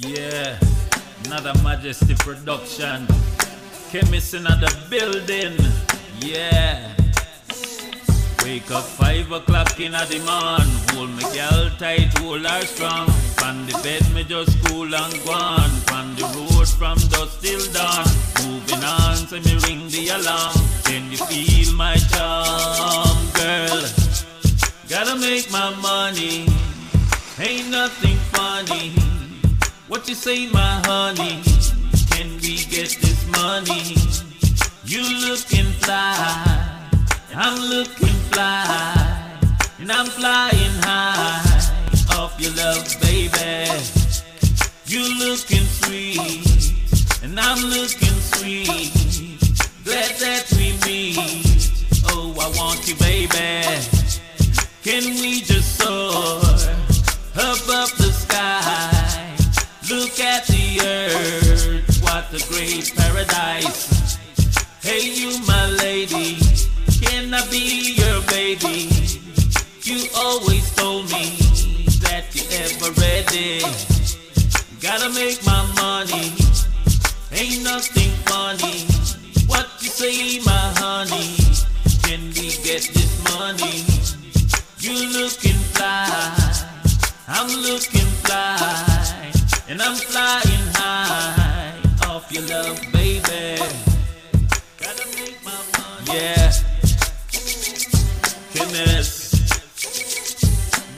Yeah, another Majesty production. Khemis in the building. Yeah. Wake up five o'clock in the morning. Hold me girl tight, hold her strong. From the bed me just cool and gone. From the road from dusk till dawn. Moving on, so me ring the alarm. Can you feel my charm, girl? Gotta make my money. Ain't nothing funny. You say, my honey? Can we get this money? You looking fly. I'm looking fly, and I'm flying high off your love, baby. You looking sweet, and I'm looking sweet. Glad that we meet. Oh, I want you, baby. Can we just what great paradise. Hey, you, my lady. Can I be your baby? You always told me that you ever ready. Gotta make my money, ain't nothing funny. What you say, my honey? Can we get this money? You looking fly, I'm looking fly, and I'm flying high your love, baby. Yeah. Khemis.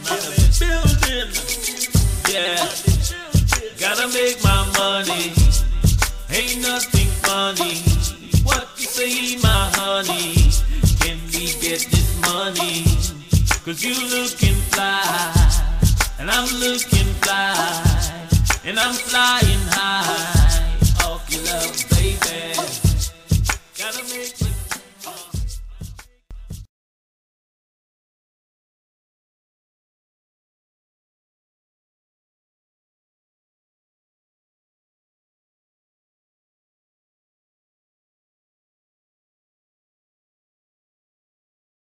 Another building. Yeah. Gotta make my money. Ain't nothing funny. What you say, my honey? Can we get this money? Cause you looking fly. And I'm looking fly. And I'm flying Make me